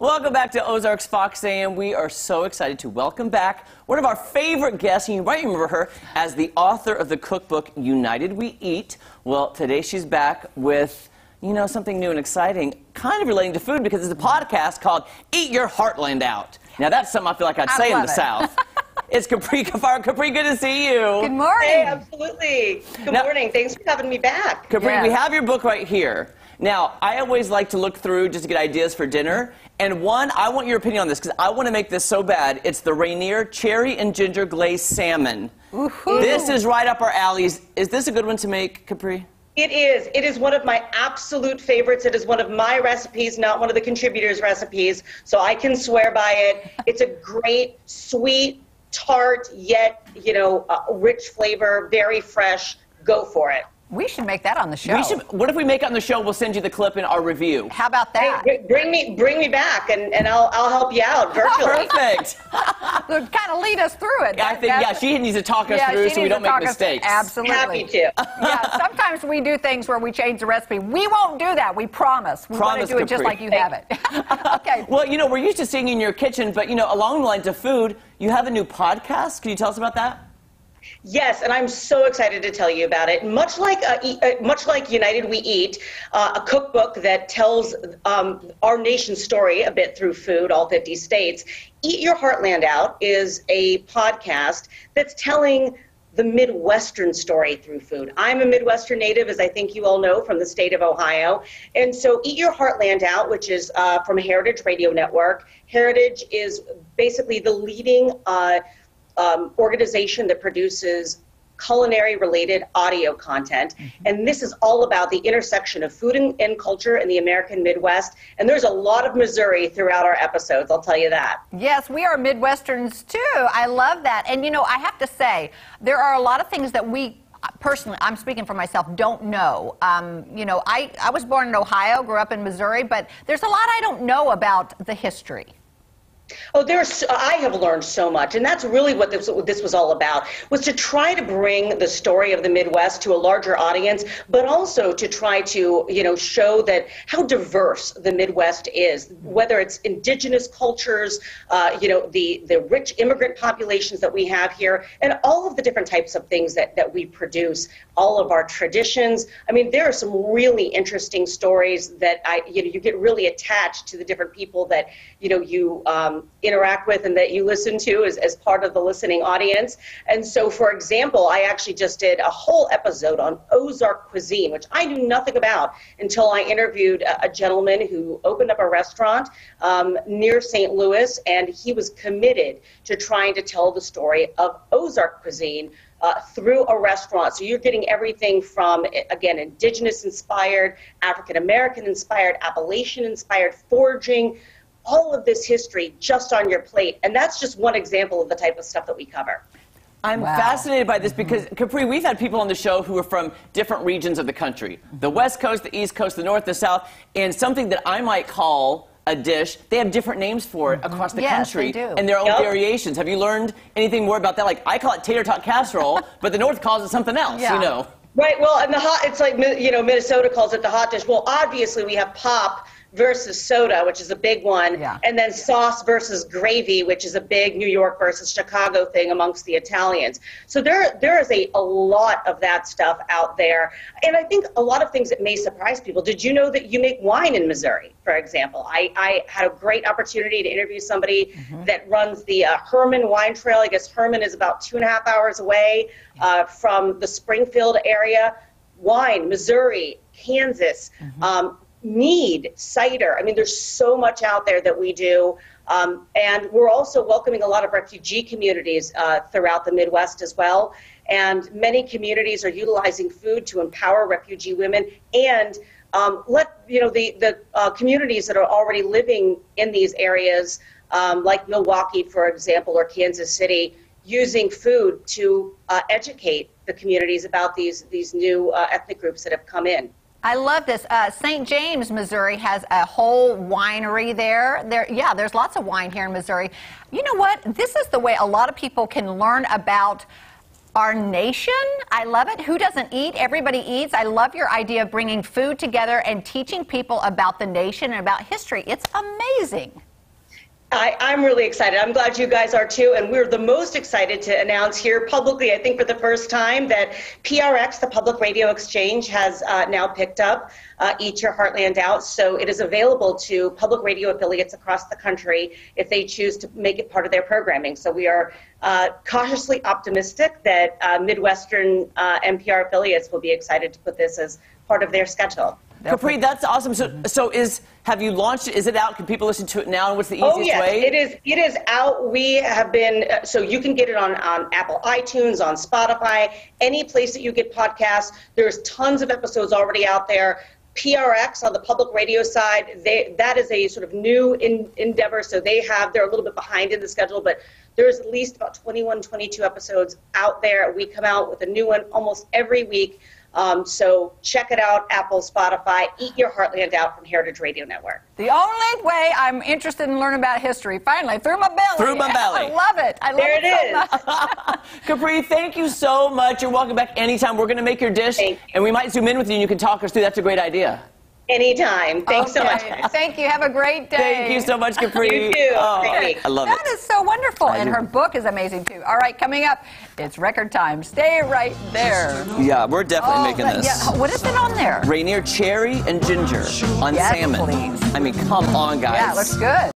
Welcome back to Ozarks Fox AM. We are so excited to welcome back one of our favorite guests, and you might remember her as the author of the cookbook United We Eat. Well, today she's back with, you know, something new and exciting, kind of relating to food because it's a podcast called Eat Your Heartland Out. Now, that's something I feel like I'd I say in the it. South. It's Capri Cafaro. Capri, good to see you. Good morning. Hey, absolutely. Good Now- morning. Thanks for having me back. Capri, Yes. we have your book right here. Now, I always like to look through just to get ideas for dinner. And one, I want your opinion on this because I want to make this so bad. It's the Rainier Cherry and Ginger Glazed Salmon. This is right up our alleys. Is this a good one to make, Capri? It is. It is one of my absolute favorites. It is one of my recipes, not one of the contributors' recipes. So I can swear by it. It's a great, sweet, tart, yet, you know, uh, rich flavor, very fresh. Go for it. We should make that on the show. We should, what if we make it on the show? We'll send you the clip in our review. How about that? br- bring me, bring me back, and, and I'll, I'll help you out virtually. Perfect. kind of lead us through it. I think, yeah, she needs to talk us yeah, through so we don't make talk us- mistakes. Absolutely. Happy to. yeah, sometimes we do things where we change the recipe. We won't do that. We promise. We want Promise, to do it just like you have it. okay. Well, you know, we're used to seeing you in your kitchen, but, you know, along the lines of food, you have a new podcast. Can you tell us about that? Yes, and I'm so excited to tell you about it. Much like uh, uh, much like United We Eat, uh, a cookbook that tells um, our nation's story a bit through food, all 50 states. Eat Your Heartland Out is a podcast that's telling the Midwestern story through food. I'm a Midwestern native, as I think you all know, from the state of Ohio. And so Eat Your Heartland Out, which is uh, from Heritage Radio Network. Heritage is basically the leading uh, um, organization that produces culinary related audio content. And this is all about the intersection of food and, and culture in the American Midwest. And there's a lot of Missouri throughout our episodes, I'll tell you that. Yes, we are Midwesterns too. I love that. And you know, I have to say, there are a lot of things that we personally, I'm speaking for myself, don't know. Um, you know, I, I was born in Ohio, grew up in Missouri, but there's a lot I don't know about the history. Oh, there's. I have learned so much, and that's really what this, what this was all about. Was to try to bring the story of the Midwest to a larger audience, but also to try to, you know, show that how diverse the Midwest is. Whether it's indigenous cultures, uh, you know, the the rich immigrant populations that we have here, and all of the different types of things that that we produce. All of our traditions. I mean, there are some really interesting stories that I, you know, you get really attached to the different people that, you know, you. Um, interact with and that you listen to as, as part of the listening audience. And so, for example, I actually just did a whole episode on Ozark cuisine, which I knew nothing about until I interviewed a, a gentleman who opened up a restaurant um, near St. Louis, and he was committed to trying to tell the story of Ozark cuisine. Uh, through a restaurant. So you're getting everything from, again, indigenous inspired, African American inspired, Appalachian inspired, foraging, all of this history just on your plate. And that's just one example of the type of stuff that we cover. I'm Wow. fascinated by this because, Capri, we've had people on the show who are from different regions of the country the West Coast, the East Coast, the North, the South, and something that I might call a dish, they have different names for it mm-hmm. across the Yes, country they do. and their own Yep. variations. Have you learned anything more about that? Like, I call it tater tot casserole, but the North calls it something else, Yeah. you know. Right. Well, and the hot, it's like, you know, Minnesota calls it the hot dish. Well, obviously we have pop versus soda, which is a big one. Yeah. And then sauce versus gravy, which is a big New York versus Chicago thing amongst the Italians. So there, there is a, a lot of that stuff out there. And I think a lot of things that may surprise people. Did you know that you make wine in Missouri, for example? I, I had a great opportunity to interview somebody that runs the uh, Hermann Wine Trail. I guess Hermann is about two and a half hours away uh, from the Springfield area. Wine, Missouri, Kansas, um, mead, cider. I mean, there's so much out there that we do. Um, and we're also welcoming a lot of refugee communities uh, throughout the Midwest as well. And many communities are utilizing food to empower refugee women and um, let you know the the uh, communities that are already living in these areas, um, like Milwaukee, for example, or Kansas City, using food to uh, educate the communities about these these new uh, ethnic groups that have come in. I love this. Uh, St. James, Missouri has a whole winery there. There, yeah, there's lots of wine here in Missouri. You know what? This is the way a lot of people can learn about our nation. I love it. Who doesn't eat? Everybody eats. I love your idea of bringing food together and teaching people about the nation and about history. It's amazing. I, I'm really excited. I'm glad you guys are too. And we're the most excited to announce here publicly, I think for the first time, that PRX, the Public Radio Exchange, has uh, now picked up uh, Eat Your Heartland Out. So it is available to public radio affiliates across the country if they choose to make it part of their programming. So we are uh, cautiously optimistic that uh, Midwestern uh, NPR affiliates will be excited to put this as part of their schedule. Capri, that's awesome. So, so is have you launched it? Is it out? Can people listen to it now? And what's the easiest Oh yes, way? it is. It is out. We have been uh, so you can get it on on Apple iTunes, on Spotify, any place that you get podcasts. There's tons of episodes already out there. PRX on the public radio side, they, that is a sort of new in, endeavor. So they have they're a little bit behind in the schedule, but there's at least about 21, 22 episodes out there. We come out with a new one almost every week. Um, so check it out, Apple, Spotify. Eat Your Heartland Out from Heritage Radio Network. The only way I'm interested in learning about history, finally, through my belly. Through my belly. I love it. I love There it, it so is. much. Capri, thank you so much. You're welcome back anytime. We're going to make your dish, Thank you. and we might zoom in with you, and you can talk us through. That's a great idea. Anytime. Thanks so much. Guys. Thank you. Have a great day. Thank you so much, Capri. You too. Oh, I love That it. is so wonderful. I and do. her book is amazing, too. All right, coming up, it's record time. Stay right there. Yeah, we're definitely Oh, making that- this. yeah, what is it on there? Rainier cherry and ginger on Yes, salmon. please. I mean, come on, guys. Yeah, it looks good.